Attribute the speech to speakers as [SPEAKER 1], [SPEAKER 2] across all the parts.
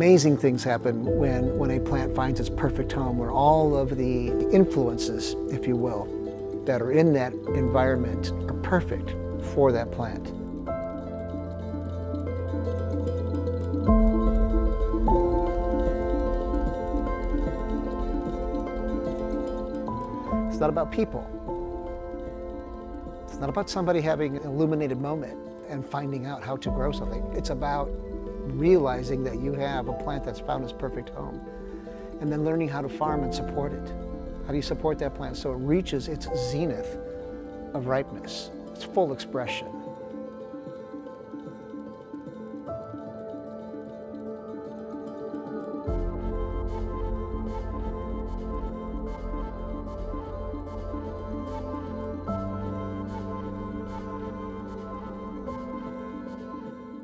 [SPEAKER 1] Amazing things happen when, when a plant finds its perfect home, where all of the influences, if you will, that are in that environment are perfect for that plant. It's not about people. It's not about somebody having an illuminated moment and finding out how to grow something. It's about realizing that you have a plant that's found its perfect home and then learning how to farm and support it. How do you support that plant so it reaches its zenith of ripeness, its full expression?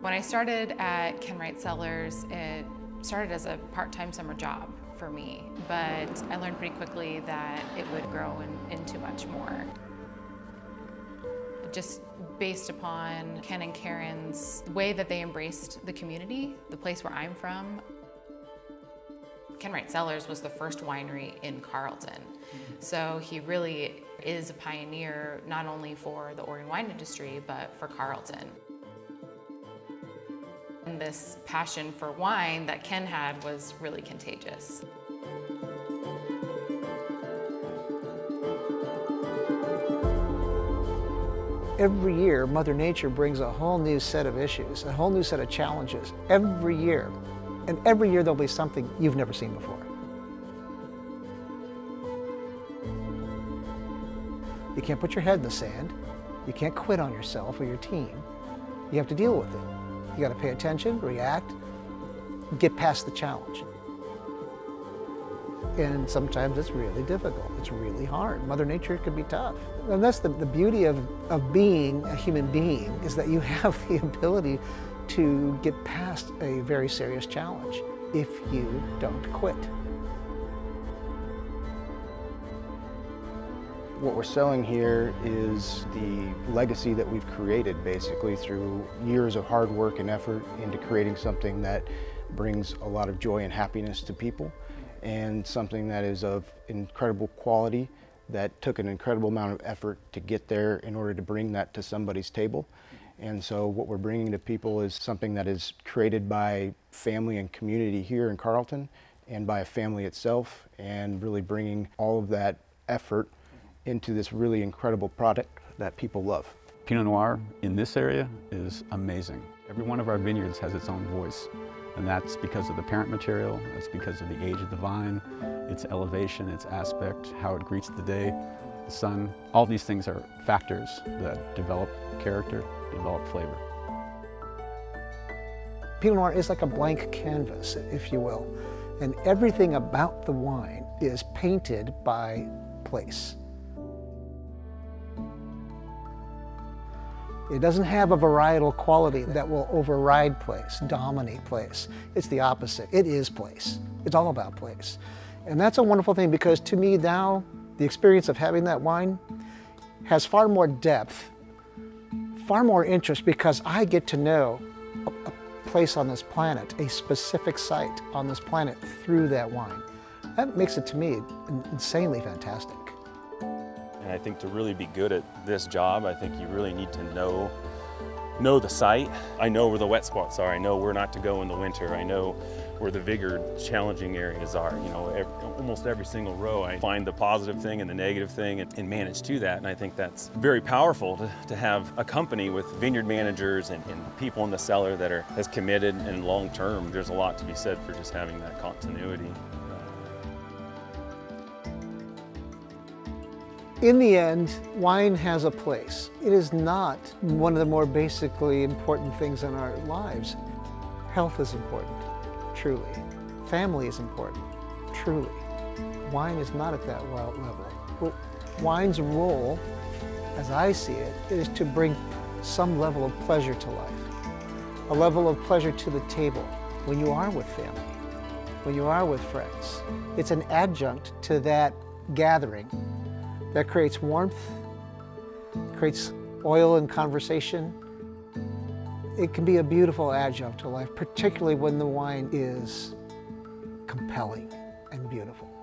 [SPEAKER 2] When I started at Ken Wright Cellars, it started as a part-time summer job for me, but I learned pretty quickly that it would grow in, into much more. Just based upon Ken and Karen's way that they embraced the community, the place where I'm from. Ken Wright Cellars was the first winery in Carleton. So he really is a pioneer not only for the Oregon wine industry, but for Carleton. And this passion for wine that Ken had was really contagious.
[SPEAKER 1] Every year, Mother Nature brings a whole new set of issues, a whole new set of challenges, every year. And every year there'll be something you've never seen before. You can't put your head in the sand. You can't quit on yourself or your team. You have to deal with it. You got to pay attention, react, get past the challenge. And sometimes it's really difficult. It's really hard. Mother Nature can be tough. And that's the, the beauty of, of being a human being is that you have the ability to get past a very serious challenge if you don't quit.
[SPEAKER 3] What we're selling here is the legacy that we've created basically through years of hard work and effort into creating something that brings a lot of joy and happiness to people and something that is of incredible quality that took an incredible amount of effort to get there in order to bring that to somebody's table. And so what we're bringing to people is something that is created by family and community here in Carleton and by a family itself and really bringing all of that effort into this really incredible product that people love.
[SPEAKER 4] Pinot Noir in this area is amazing. Every one of our vineyards has its own voice. And that's because of the parent material, that's because of the age of the vine, its elevation, its aspect, how it greets the day, the sun. All these things are factors that develop character, develop flavor.
[SPEAKER 1] Pinot Noir is like a blank canvas, if you will. And everything about the wine is painted by place. It doesn't have a varietal quality that will override place, dominate place. It's the opposite. It is place. It's all about place. And that's a wonderful thing because to me now, the experience of having that wine has far more depth, far more interest because I get to know a, a place on this planet, a specific site on this planet through that wine. That makes it to me insanely fantastic.
[SPEAKER 5] And I think to really be good at this job, I think you really need to know know the site. I know where the wet spots are. I know where not to go in the winter. I know where the vigor challenging areas are. You know, every, almost every single row, I find the positive thing and the negative thing and, and manage to that. And I think that's very powerful to, to have a company with vineyard managers and, and people in the cellar that are as committed and long term. There's a lot to be said for just having that continuity.
[SPEAKER 1] In the end, wine has a place. It is not one of the more basically important things in our lives. Health is important, truly. Family is important, truly. Wine is not at that level. Wine's role, as I see it, is to bring some level of pleasure to life, a level of pleasure to the table when you are with family, when you are with friends. It's an adjunct to that gathering that creates warmth, creates oil in conversation. It can be a beautiful adjunct to life, particularly when the wine is compelling and beautiful.